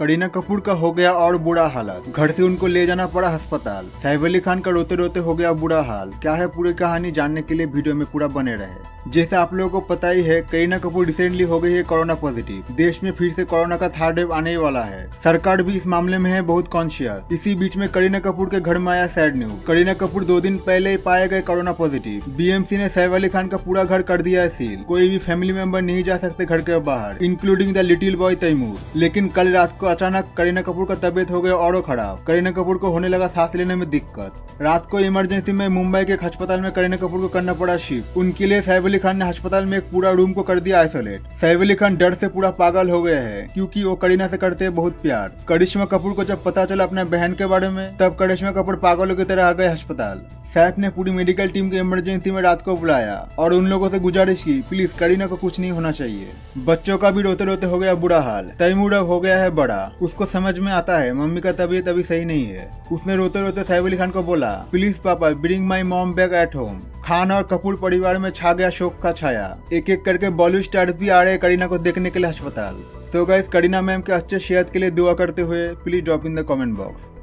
करीना कपूर का हो गया और बुरा हालत। घर से उनको ले जाना पड़ा अस्पताल। सैफ अली खान का रोते रोते हो गया बुरा हाल। क्या है पूरी कहानी जानने के लिए वीडियो में पूरा बने रहे। जैसे आप लोगों को पता ही है, करीना कपूर रिसेंटली हो गई है कोरोना पॉजिटिव देश में फिर से कोरोना का थर्ड वेव आने वाला है। सरकार भी इस मामले में है बहुत कॉन्शियस इसी बीच में करीना कपूर के घर में आया सैड न्यूज़ करीना कपूर दो दिन पहले ही पाए गए कोरोना पॉजिटिव बीएमसी ने सैफ अली खान का पूरा घर कर दिया है सील कोई भी फैमिली मेंबर नहीं जा सकते घर के बाहर including the little boy Taimur. लेकिन कल रात को अचानक करीना कपूर का तबियत हो गया और खराब। करीना कपूर को होने लगा सांस लेने में दिक्कत। रात को इमरजेंसी में मुंबई के एक अस्पताल में करीना कपूर को करना पड़ा शिफ्ट उनके लिए सैफ अली खान ने अस्पताल में एक पूरा रूम को कर दिया आइसोलेट। सैफ अली खान डर से पूरा पागल हो गए हैं, क्यूँकी वो करीना से करते हैं बहुत प्यार। करिश्मा कपूर को जब पता चला अपने बहन के बारे में, तब करिश्मा कपूर पागलों की तरह आ गए अस्पताल। सैफ ने पूरी मेडिकल टीम को इमरजेंसी में रात को बुलाया और उन लोगों से गुजारिश की, प्लीज़, करीना को कुछ नहीं होना चाहिए। बच्चों का भी रोते रोते हो गया बुरा हाल। तैमूर अब हो गया है बड़ा। उसको समझ में आता है, मम्मी का तबीयत अभी सही नहीं है। उसने रोते रोते सैफ अली खान को बोला, please papa, bring my mom back at home. Khan और कपूर परिवार में छा गया शोक का छाया। एक एक करके बॉलीवुड स्टार भी आ रहे करीना को देखने के लिए अस्पताल। तो गाइस करीना मैम के अच्छे सेहत के लिए दुआ करते हुए, please drop in the comment box.